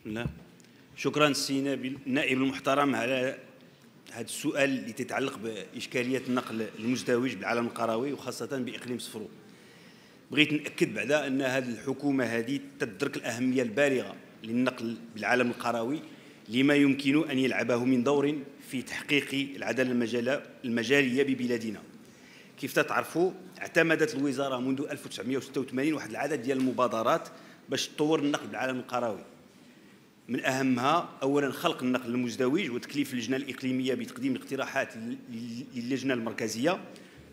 بسم الله شكرا السي النائب المحترم على هذا السؤال اللي تتعلق بإشكالية النقل المزدوج بالعالم القروي وخاصة بإقليم صفرو. بغيت نأكد بعدا أن هذه الحكومة هذه تدرك الأهمية البالغة للنقل بالعالم القروي لما يمكن أن يلعبه من دور في تحقيق العدالة المجالية ببلادنا. كيف تعرفوا اعتمدت الوزارة منذ 1986 واحد العدد ديال المبادرات باش تطور النقل بالعالم القروي. من أهمها اولا خلق النقل المزدوج وتكليف اللجنة الإقليمية بتقديم الاقتراحات للجنة المركزية.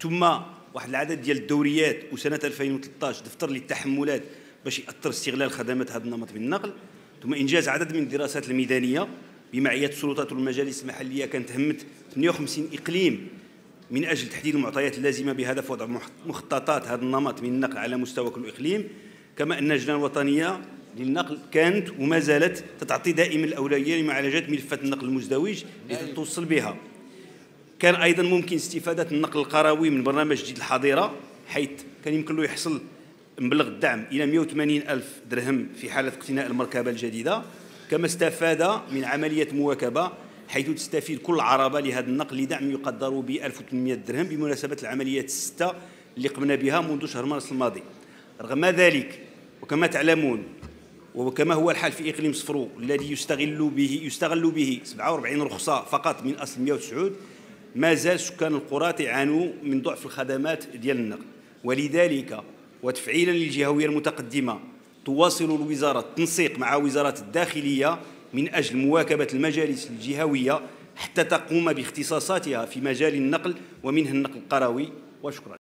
ثم واحد العدد ديال الدوريات وسنة 2013 دفتر للتحملات باش يأثر استغلال خدمات هذا النمط من النقل ثم إنجاز عدد من الدراسات الميدانية بمعية السلطات والمجالس المحلية. كانت همت 58 إقليم من أجل تحديد المعطيات اللازمة بهدف وضع مخططات هذا النمط من النقل على مستوى كل إقليم. كما أن اللجنه الوطنية للنقل كانت وما زالت تعطي دائما الأولوية لمعالجة ملفات النقل المزدوج لتوصل بها. كان أيضا ممكن استفادة النقل القروي من برنامج جديد الحظيرة حيث كان يمكن له يحصل مبلغ الدعم إلى 180 ألف درهم في حالة اقتناء المركبة الجديدة. كما استفاد من عملية مواكبة حيث تستفيد كل عربة لهذا النقل لدعم يقدر ب 1800 درهم بمناسبة العمليات الستة اللي قمنا بها منذ شهر مارس الماضي. رغم ذلك وكما تعلمون وكما هو الحال في إقليم صفرو الذي يستغل به يستغل به 47 رخصة فقط من أصل 109 ما زال سكان القرى تعانوا من ضعف الخدمات ديال النقل. ولذلك وتفعيلا للجهوية المتقدمة تواصل الوزارة التنسيق مع وزارة الداخلية من أجل مواكبة المجالس الجهوية حتى تقوم باختصاصاتها في مجال النقل ومنها النقل القروي. وشكرا.